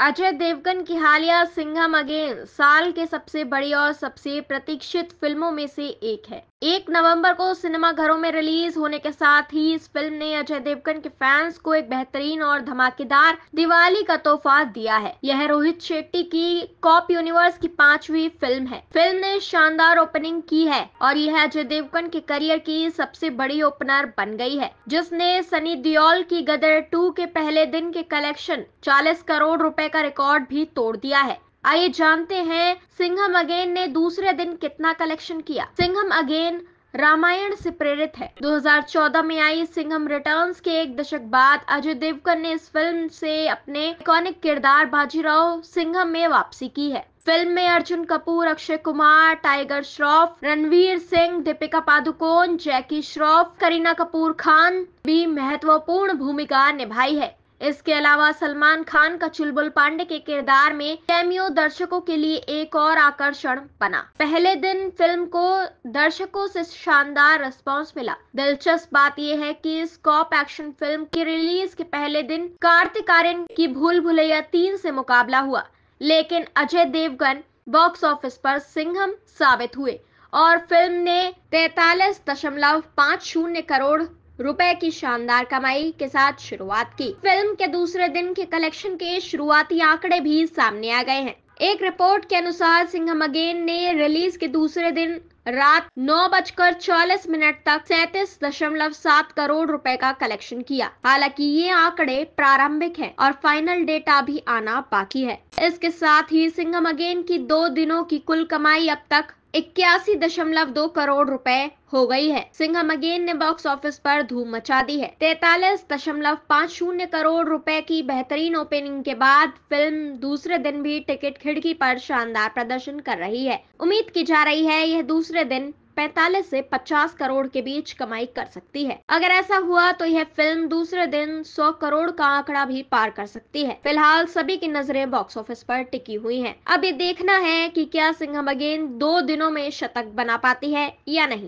अजय देवगन की हालिया सिंघम अगेन साल के सबसे बड़ी और सबसे प्रतीक्षित फ़िल्मों में से एक है। एक नवंबर को सिनेमा घरों में रिलीज़ होने के साथ ही इस फ़िल्म ने अजय देवगन के फैंस को एक बेहतरीन और धमाकेदार दिवाली का तोहफा दिया है। यह रोहित शेट्टी की कॉप यूनिवर्स की पांचवी फ़िल्म है। फ़िल्म ने शानदार ओपनिंग की है और यह अजय देवगन के करियर की सबसे बड़ी ओपनर बन गई है, जिसने सनी दियोल की गदर टू के पहले दिन के कलेक्शन 40 करोड़ रुपए का रिकॉर्ड भी तोड़ दिया है। आइए जानते हैं, सिंघम अगेन ने दूसरे दिन कितना कलेक्शन किया। सिंघम अगेन रामायण से प्रेरित है। 2014 में आई सिंघम रिटर्न्स के एक दशक बाद अजय देवगन ने इस फ़िल्म से अपने इकॉनिक किरदार बाजीराव सिंघम में वापसी की है। फ़िल्म में अर्जुन कपूर, अक्षय कुमार, टाइगर श्रॉफ, रणवीर सिंह, दीपिका पादुकोण, जैकी श्रॉफ, करीना कपूर खान भी महत्वपूर्ण भूमिका निभाई है। इसके अलावा सलमान खान का चुलबुल पांडे के किरदार में कैमियो दर्शकों के लिए एक और आकर्षण बना। पहले दिन फ़िल्म को दर्शकों से शानदार रिस्पांस मिला। दिलचस्प बात यह है कि इस कॉप एक्शन फ़िल्म की रिलीज़ के पहले दिन कार्तिक आर्यन की भूल भुलैया तीन से मुकाबला हुआ, लेकिन अजय देवगन बॉक्स ऑफ़िस पर सिंघम साबित हुए और फ़िल्म ने तैतालीस दशमलव पाँच शून्य करोड़ रुपए की शानदार कमाई के साथ शुरुआत की। फ़िल्म के दूसरे दिन के कलेक्शन के शुरुआती आंकड़े भी सामने आ गए हैं। एक रिपोर्ट के अनुसार सिंघम अगेन ने रिलीज़ के दूसरे दिन रात नौ बजकर चालीस मिनट तक सैतीस दशमलव सात करोड़ रुपए का कलेक्शन किया। हालाँकि ये आंकड़े प्रारंभिक हैं और फाइनल डेटा भी आना बाकी है। इसके साथ ही सिंघम अगेन की दो दिनों की कुल कमाई अब तक इक्यासी दशमलव दो करोड़ रुपए हो गई है। सिंघम अगेन ने बॉक्स ऑफ़िस पर धूम मचा दी है। तैतालीस दशमलव पाँच शून्य करोड़ रुपए की बेहतरीन ओपनिंग के बाद फ़िल्म दूसरे दिन भी टिकट खिड़की पर शानदार प्रदर्शन कर रही है। उम्मीद की जा रही है यह दूसरे दिन 45 से 50 करोड़ के बीच कमाई कर सकती है। अगर ऐसा हुआ तो यह फ़िल्म दूसरे दिन 100 करोड़ का आंकड़ा भी पार कर सकती है। फ़िलहाल सभी की नज़रें बॉक्स ऑफ़िस पर टिकी हुई हैं। अब ये देखना है कि क्या सिंघम अगेन दो दिनों में शतक बना पाती है या नहीं।